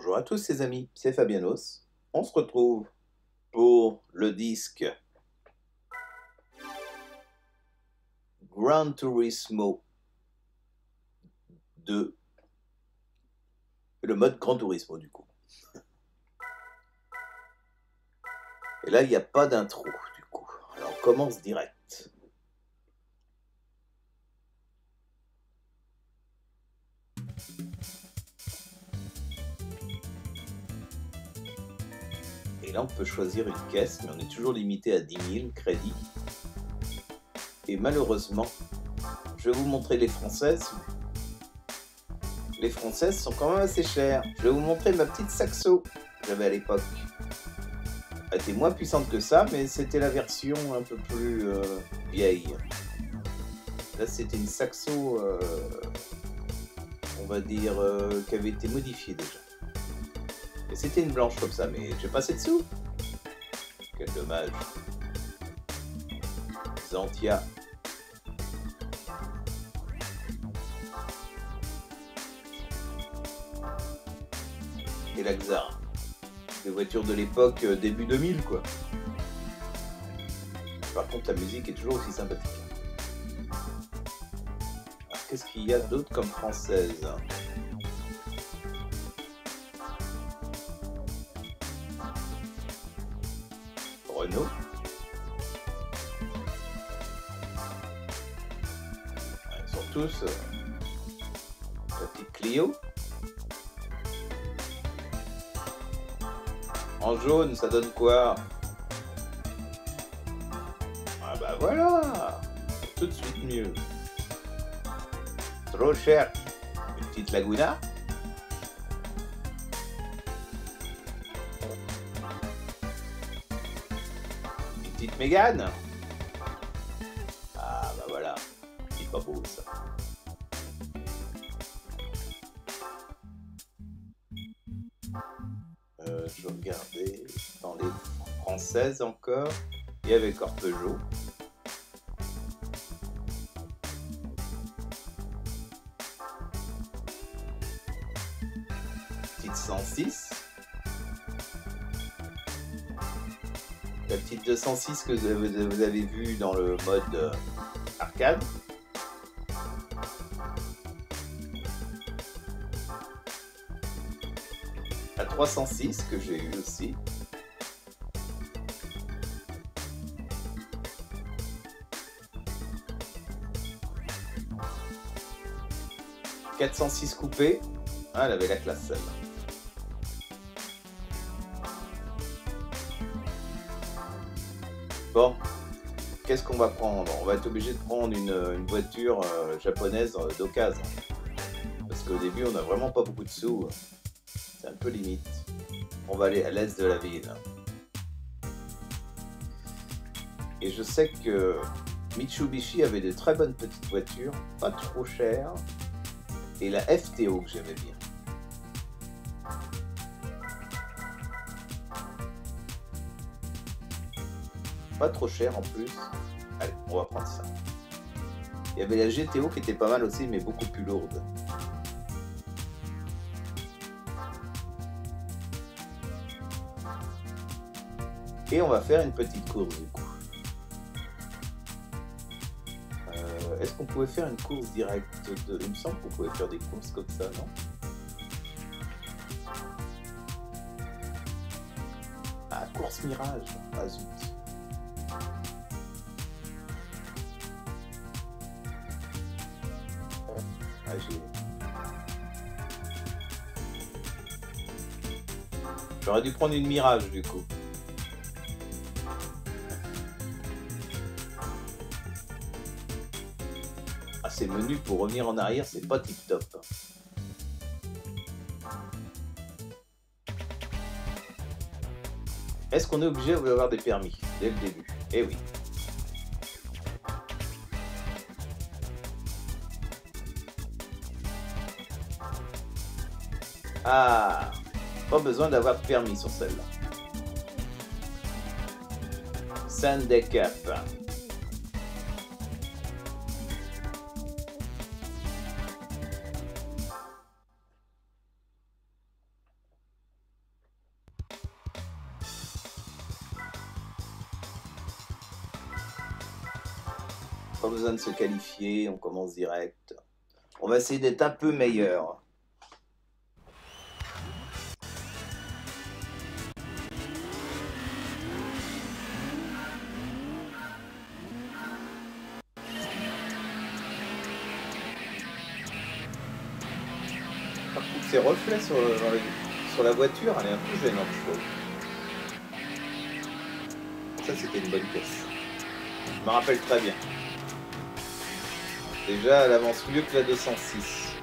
Bonjour à tous les amis, c'est Fabianos. On se retrouve pour le disque Gran Turismo 2. Le mode Gran Turismo du coup. Et là, il n'y a pas d'intro du coup. Alors on commence direct. Et là, on peut choisir une caisse, mais on est toujours limité à 10 000 crédits. Et malheureusement, je vais vous montrer les françaises. Les françaises sont quand même assez chères. Je vais vous montrer ma petite saxo que j'avais à l'époque. Elle était moins puissante que ça, mais c'était la version un peu plus euh, vieille. Là, c'était une saxo, euh, on va dire, euh, qui avait été modifiée déjà. C'était une blanche comme ça, mais j'ai passé dessous. Quel dommage. Zantia. Et la Xara. Les voitures de l'époque euh, début 2000, quoi. Par contre, la musique est toujours aussi sympathique. Alors, qu'est-ce qu'il y a d'autre comme française? Tous euh, la petite Clio. En jaune, ça donne quoi? Ah bah voilà Tout de suite mieux. Trop cher. Une petite Laguna. Une petite Mégane. Euh, je regarder dans les françaises encore. Il y avait Peugeot. Petite 106. La petite 206 que vous avez, vous avez vue dans le mode euh, arcade. La 306 que j'ai eu aussi. « 406 coupé. Ah, elle avait la classe celle-là. Bon, qu'est-ce qu'on va prendre? On va être obligé de prendre une, voiture euh, japonaise euh, d'occasion. Parce qu'au début, on n'a vraiment pas beaucoup de sous. Un limite. On va aller à l'est de la ville. Et je sais que Mitsubishi avait de très bonnes petites voitures, pas trop chères. Et la FTO que j'aimais bien. Pas trop cher en plus. Allez, on va prendre ça. Il y avait la GTO qui était pas mal aussi, mais beaucoup plus lourde. Et on va faire une petite course du coup. Euh, Est-ce qu'on pouvait faire une course directe de... Il me semble qu'on pouvait faire des courses comme ça, non? Ah, course mirage. Ah zut. Ah. J'aurais dû prendre une mirage du coup. Menus pour revenir en arrière, c'est pas tip top. Est-ce qu'on est obligé d'avoir des permis dès le début? Eh oui. Ah, pas besoin d'avoir permis sur celle-là. Sandecap. Pas besoin de se qualifier, on commence direct. On va essayer d'être un peu meilleur. Par contre, ces reflets sur, la voiture, elle est un peu gênante. Ça, c'était une bonne pièce. Je me rappelle très bien. Déjà, elle avance mieux que la 206.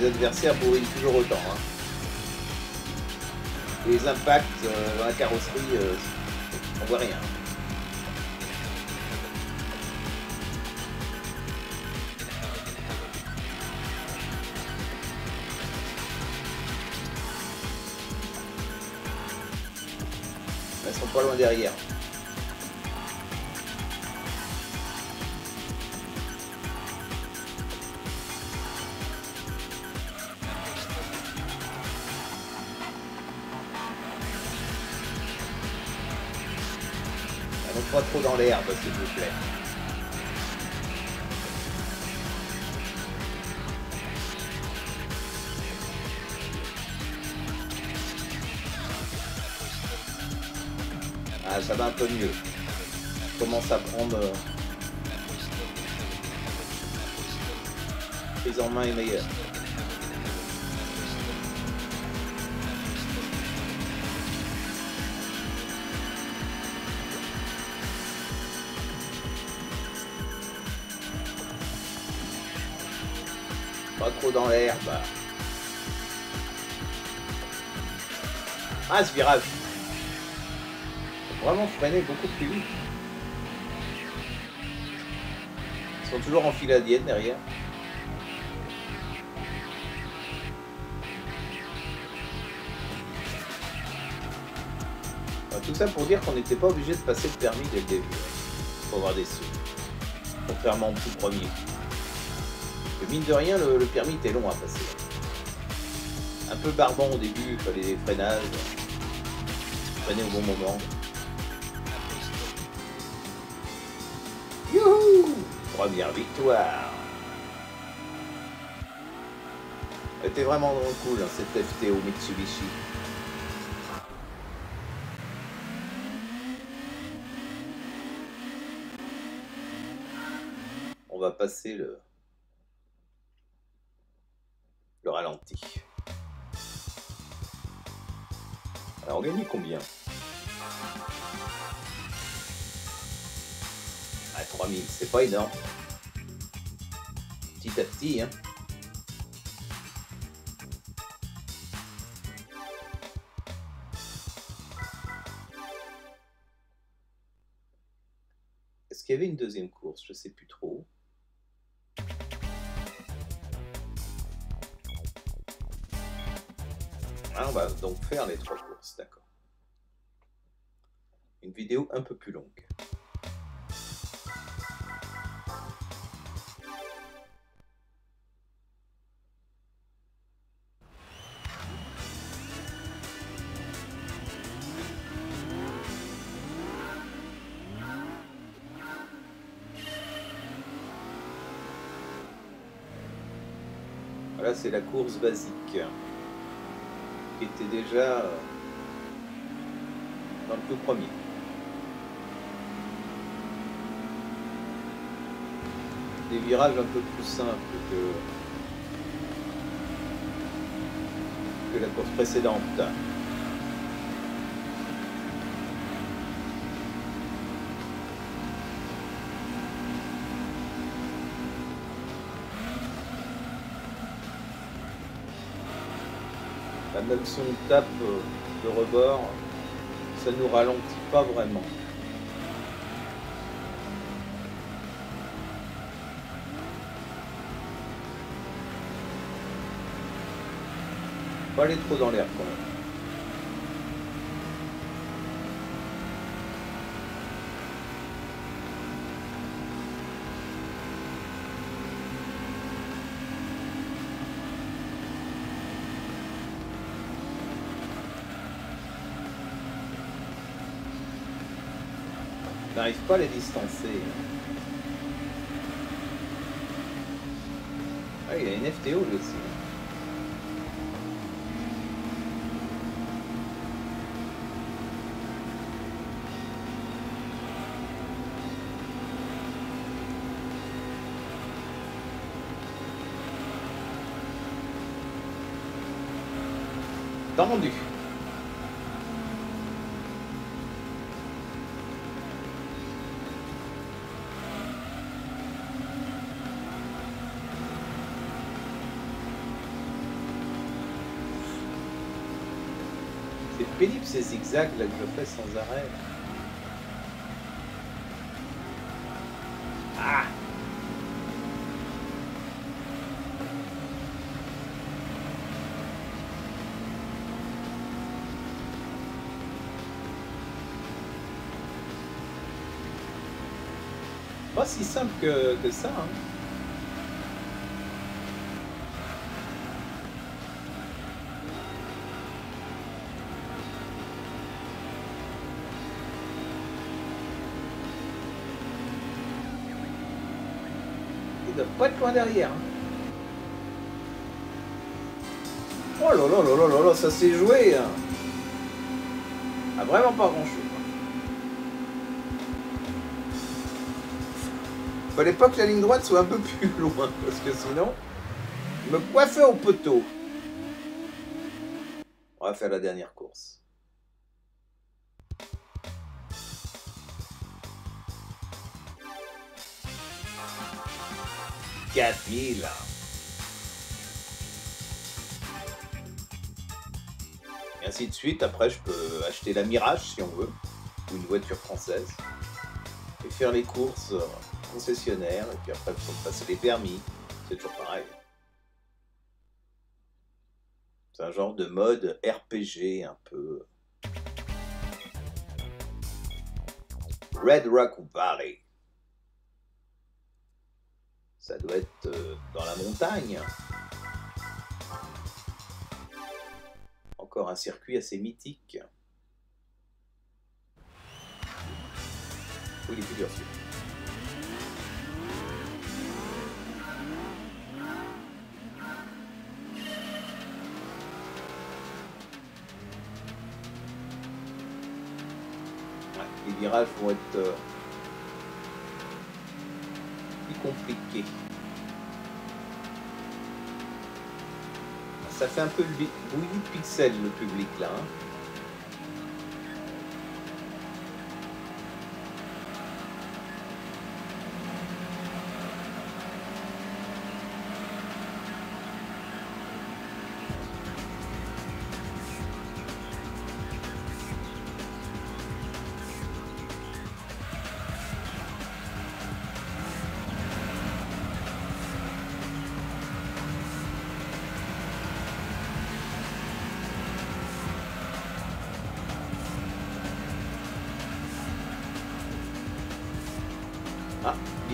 Les adversaires bourrinent toujours autant. hein. Les impacts euh, dans la carrosserie, euh, on voit rien. Elles sont pas loin derrière. Pas trop dans l'herbe, s'il vous plaît. Ah, ça va un peu mieux. Je commence à prendre. euh, Prise en main est meilleure. Pas trop dans l'herbe. Ah, ce virage. Vraiment freiner beaucoup plus vite. Ils sont toujours en filadienne derrière. Enfin, tout ça pour dire qu'on n'était pas obligé de passer le permis dès le début. hein, Pour avoir des sous. Contrairement au tout premier. Mine de rien, le, permis était long à passer. Un peu barbant au début, il fallait freinages. Freiner au bon moment. Youhou Première victoire C'était vraiment cool hein, cette FTO Mitsubishi. On va passer le Alors on gagne combien À 3000, c'est pas énorme. Petit à petit, hein. Est-ce qu'il y avait une deuxième course? Je sais plus trop. On va donc faire les trois courses, d'accord. Une vidéo un peu plus longue. Voilà, c'est la course basique qui était déjà euh, dans le tout premier. Des virages un peu plus simples que que la course précédente. Même si on tape euh, le rebord, ça nous ralentit pas vraiment. Pas aller trop dans l'air quand même. N'arrive pas à les distancer. Ah, il a une FTO lui aussi. Tendu. Ces zigzags là que je fais sans arrêt. Ah Pas si simple que, que ça. Hein. Pas être loin derrière. Hein. Oh là là là là là là, ça s'est joué. Hein. Ah, vraiment pas grand chose. Fallait pas que la ligne droite soit un peu plus loin, parce que sinon, me coiffer au poteau. On va faire la dernière course. 4000. Et ainsi de suite. Après, je peux acheter la Mirage si on veut, ou une voiture française, et faire les courses concessionnaires, et puis après, faut passer les permis. C'est toujours pareil. C'est un genre de mode RPG un peu. Red Rock Valley. Ça doit être euh, dans la montagne. Encore un circuit assez mythique. Oui, il est dur les virages vont être euh, compliqué. Ça fait un peu le bouilli de pixels le public là. Hein.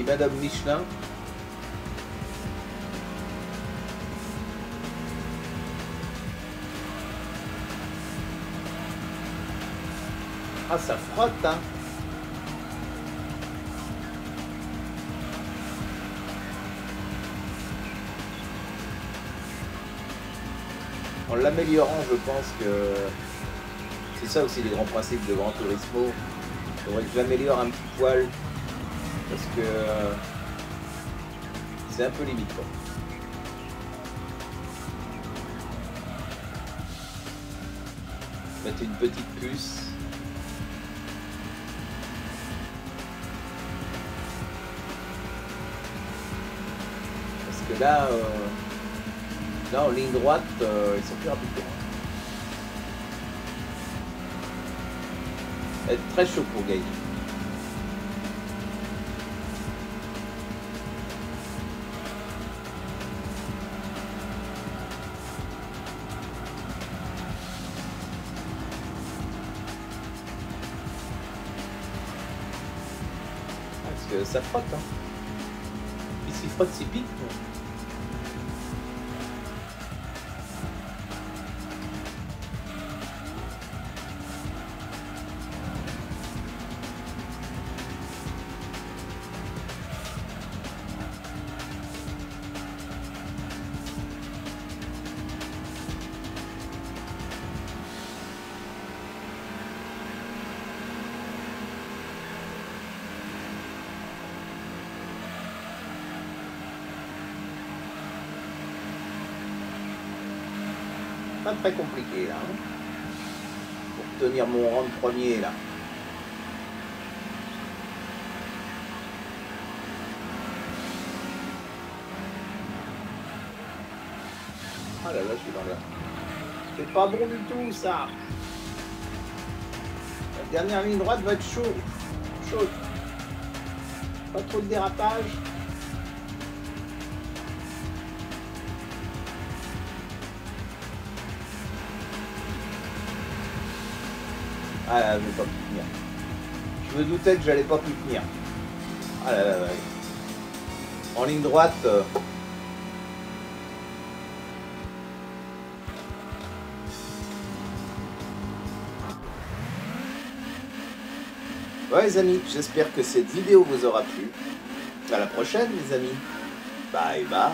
Madame Michelin. Ah, ça frotte, hein En l'améliorant, je pense que c'est ça aussi les grands principes de Grand Turismo. Il faudrait que j'améliore un petit poil parce que euh, c'est un peu limite. Mettre une petite puce. Parce que là, euh, en ligne droite, euh, ils sont plus rapides que moi. Être très chaud pour gagner. Que ça frotte, hein. Puis s'il frotte, s'il pique. Pas très compliqué là. hein. Pour tenir mon rang de premier là. Ah là là, je suis dans là. C'est pas bon du tout ça. La dernière ligne droite va être chaud. Chaude. Pas trop de dérapage. Ah là, je vais pas tenir. Je me doutais que j'allais pas pu tenir. Ah là là là. En ligne droite. euh, Ouais les amis, j'espère que cette vidéo vous aura plu. À la prochaine les amis. Bye bye.